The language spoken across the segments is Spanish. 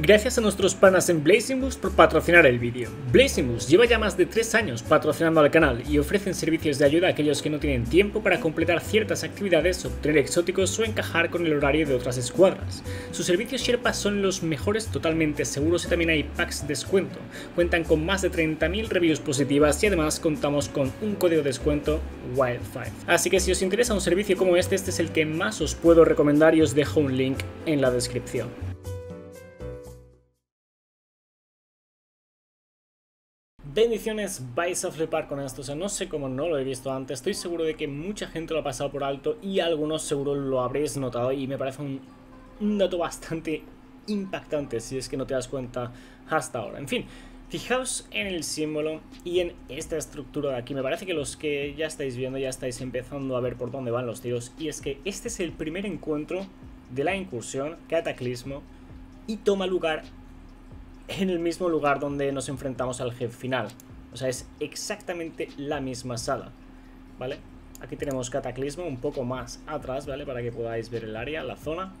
Gracias a nuestros panas en Blazing Boost por patrocinar el vídeo. Blazing Boost lleva ya más de 3 años patrocinando al canal y ofrecen servicios de ayuda a aquellos que no tienen tiempo para completar ciertas actividades, obtener exóticos o encajar con el horario de otras escuadras. Sus servicios Sherpa son los mejores totalmente seguros y también hay packs de descuento. Cuentan con más de 30.000 reviews positivas y además contamos con un código de descuento Wild5. Así que si os interesa un servicio como este, este es el que más os puedo recomendar y os dejo un link en la descripción. Bendiciones, vais a flipar con esto, o sea, no sé cómo no lo he visto antes, estoy seguro de que mucha gente lo ha pasado por alto y algunos seguro lo habréis notado y me parece un, dato bastante impactante si es que no te das cuenta hasta ahora. En fin, fijaos en el símbolo y en esta estructura de aquí, me parece que los que ya estáis viendo ya estáis empezando a ver por dónde van los tiros y es que este es el primer encuentro de la incursión, Cataclismo, y toma lugar en el mismo lugar donde nos enfrentamos al jefe final. O sea, es exactamente la misma sala, ¿vale? Aquí tenemos Cataclismo un poco más atrás, ¿vale? Para que podáis ver el área, la zona.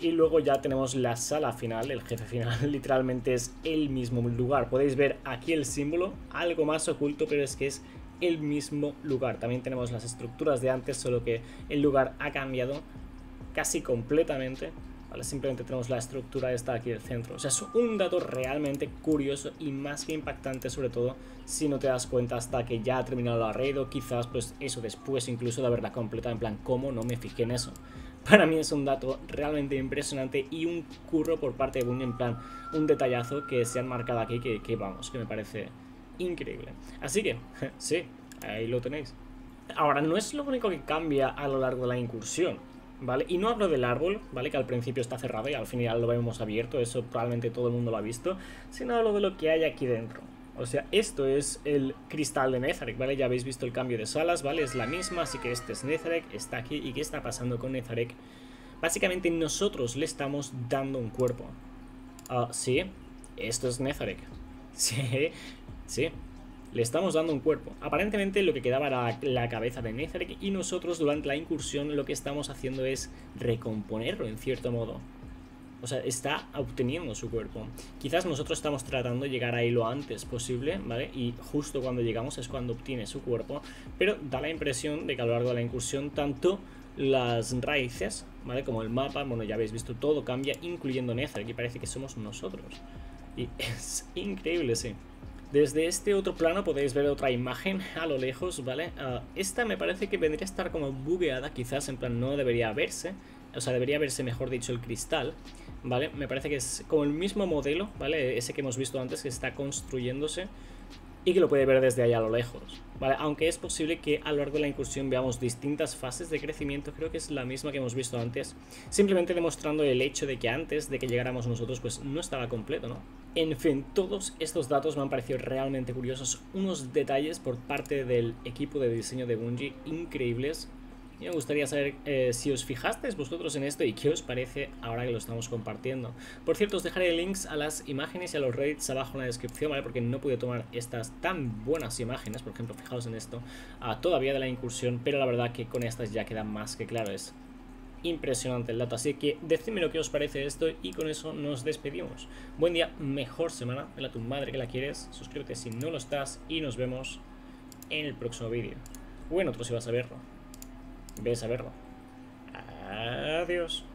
Y luego ya tenemos la sala final, el jefe final, literalmente es el mismo lugar. Podéis ver aquí el símbolo, algo más oculto, pero es que es el mismo lugar. También tenemos las estructuras de antes, solo que el lugar ha cambiado casi completamente Simplemente tenemos la estructura esta aquí del centro. O sea, es un dato realmente curioso y más que impactante, sobre todo si no te das cuenta hasta que ya ha terminado la raid o quizás pues eso después incluso de haberla completado, en plan, ¿cómo no me fijé en eso? Para mí es un dato realmente impresionante y un curro por parte de Bungie, en plan, un detallazo que se han marcado aquí que vamos, que me parece increíble. Así que, sí, ahí lo tenéis. Ahora, no es lo único que cambia a lo largo de la incursión. ¿Vale? Y no hablo del árbol, ¿vale? Que al principio está cerrado y al final lo vemos abierto, eso probablemente todo el mundo lo ha visto, sino hablo de lo que hay aquí dentro. O sea, esto es el cristal de Nezarek, ¿vale? Ya habéis visto el cambio de salas, ¿vale? Es la misma, así que este es Nezarek, está aquí. ¿Y qué está pasando con Nezarek? Básicamente nosotros le estamos dando un cuerpo. Ah, sí, esto es Nezarek. Sí, sí, le estamos dando un cuerpo. Aparentemente lo que quedaba era la cabeza de Netherek y nosotros durante la incursión lo que estamos haciendo es recomponerlo en cierto modo. O sea, está obteniendo su cuerpo. Quizás nosotros estamos tratando de llegar ahí lo antes posible, ¿vale? Y justo cuando llegamos es cuando obtiene su cuerpo. Pero da la impresión de que a lo largo de la incursión tanto las raíces, ¿vale? Como el mapa, bueno, ya habéis visto, todo cambia, incluyendo Netherek, y parece que somos nosotros. Y es increíble, sí. Desde este otro plano podéis ver otra imagen a lo lejos, ¿vale? Ah, esta me parece que vendría a estar como bugueada, quizás, en plan no debería verse. O sea, debería verse, mejor dicho, el cristal, ¿vale? Me parece que es como el mismo modelo, ¿vale? Ese que hemos visto antes, que está construyéndose y que lo puede ver desde allá a lo lejos. ¿vale? Aunque es posible que a lo largo de la incursión veamos distintas fases de crecimiento, creo que es la misma que hemos visto antes, simplemente demostrando el hecho de que antes de que llegáramos nosotros pues no estaba completo, ¿no? En fin, todos estos datos me han parecido realmente curiosos, unos detalles por parte del equipo de diseño de Bungie increíbles me gustaría saber eh, si os fijasteis vosotros en esto y qué os parece ahora que lo estamos compartiendo. Por cierto, os dejaré links a las imágenes y a los reddits abajo en la descripción, ¿vale? Porque no pude tomar estas tan buenas imágenes, por ejemplo, fijaos en esto, todavía de la incursión, pero la verdad que con estas ya queda más que claro, es impresionante el dato. Así que decidme lo que os parece esto y con eso nos despedimos. Buen día, mejor semana, vela tu madre que la quieres, suscríbete si no lo estás y nos vemos en el próximo vídeo. O en otro si vas a verlo. Ves a verlo. Adiós.